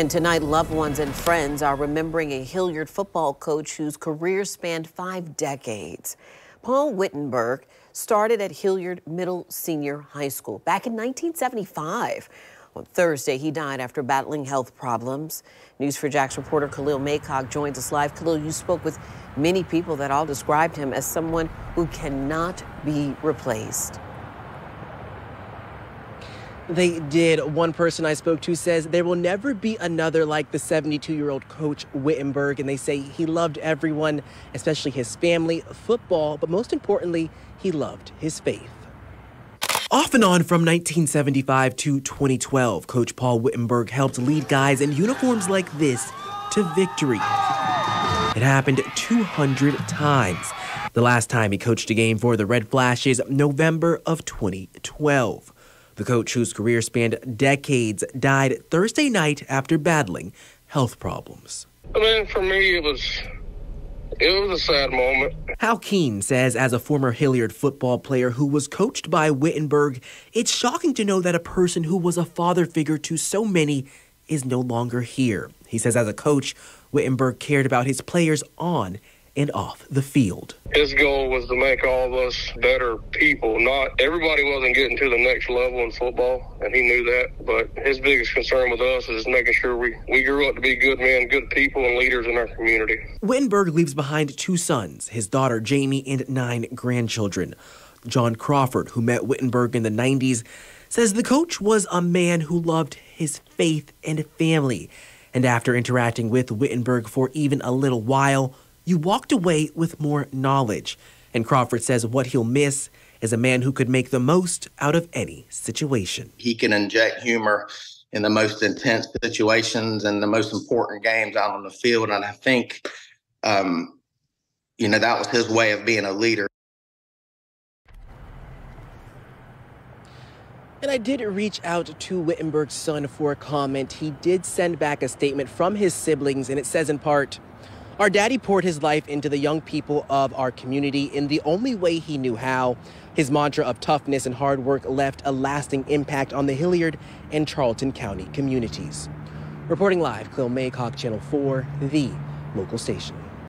And tonight, loved ones and friends are remembering a Hilliard football coach whose career spanned five decades. Paul Wittenberg started at Hilliard Middle Senior High School back in 1975. On Thursday, he died after battling health problems. News4JAX reporter Khalil Maycock joins us live. Khalil, you spoke with many people that all described him as someone who cannot be replaced. They did. One person I spoke to says there will never be another like the 72 year old coach Wittenberg. And they say he loved everyone, especially his family, football, but most importantly, he loved his faith. Off and on from 1975 to 2012, Coach Paul Wittenberg helped lead guys in uniforms like this to victory. It happened 200 times. The last time he coached a game for the Red Flashes, November of 2012. The coach, whose career spanned decades, died Thursday night after battling health problems. I mean, for me, it was it was a sad moment. Hal Keen says, as a former Hilliard football player who was coached by Wittenberg, it's shocking to know that a person who was a father figure to so many is no longer here. He says, as a coach, Wittenberg cared about his players on and off the field. His goal was to make all of us better people. Not everybody wasn't getting to the next level in football, and he knew that. But his biggest concern with us is making sure we, we grew up to be good men, good people, and leaders in our community. Wittenberg leaves behind two sons, his daughter Jamie, and nine grandchildren. John Crawford, who met Wittenberg in the 90s, says the coach was a man who loved his faith and family. And after interacting with Wittenberg for even a little while, you walked away with more knowledge. And Crawford says what he'll miss is a man who could make the most out of any situation. He can inject humor in the most intense situations and the most important games out on the field. And I think, um, you know, that was his way of being a leader. And I did reach out to Wittenberg's son for a comment. He did send back a statement from his siblings, and it says in part, our daddy poured his life into the young people of our community in the only way he knew how. His mantra of toughness and hard work left a lasting impact on the Hilliard and Charlton County communities. Reporting live, Khalil Maycock, Channel 4, the local station.